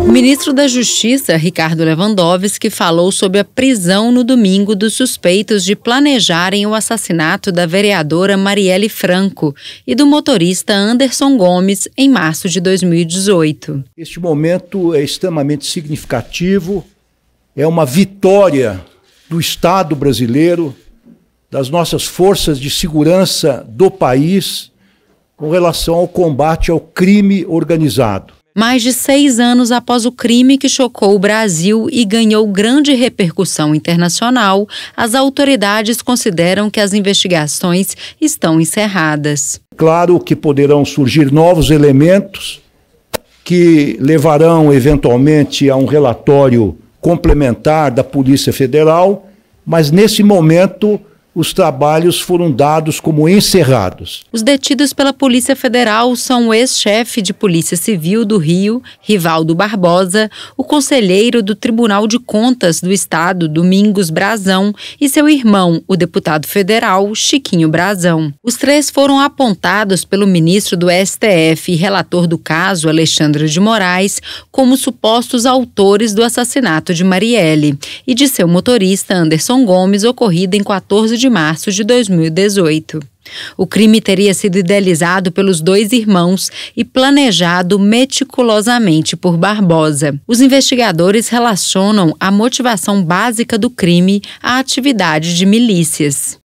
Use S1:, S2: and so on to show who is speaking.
S1: O ministro da Justiça, Ricardo Lewandowski, falou sobre a prisão no domingo dos suspeitos de planejarem o assassinato da vereadora Marielle Franco e do motorista Anderson Gomes em março de 2018.
S2: Este momento é extremamente significativo, é uma vitória do Estado brasileiro, das nossas forças de segurança do país com relação ao combate ao crime organizado.
S1: Mais de seis anos após o crime que chocou o Brasil e ganhou grande repercussão internacional, as autoridades consideram que as investigações estão encerradas.
S2: Claro que poderão surgir novos elementos que levarão eventualmente a um relatório complementar da Polícia Federal, mas nesse momento os trabalhos foram dados como encerrados.
S1: Os detidos pela Polícia Federal são o ex-chefe de Polícia Civil do Rio, Rivaldo Barbosa, o conselheiro do Tribunal de Contas do Estado, Domingos Brazão, e seu irmão, o deputado federal, Chiquinho Brazão. Os três foram apontados pelo ministro do STF e relator do caso, Alexandre de Moraes, como supostos autores do assassinato de Marielle e de seu motorista Anderson Gomes, ocorrido em 14 de março de 2018. O crime teria sido idealizado pelos dois irmãos e planejado meticulosamente por Barbosa. Os investigadores relacionam a motivação básica do crime à atividade de milícias.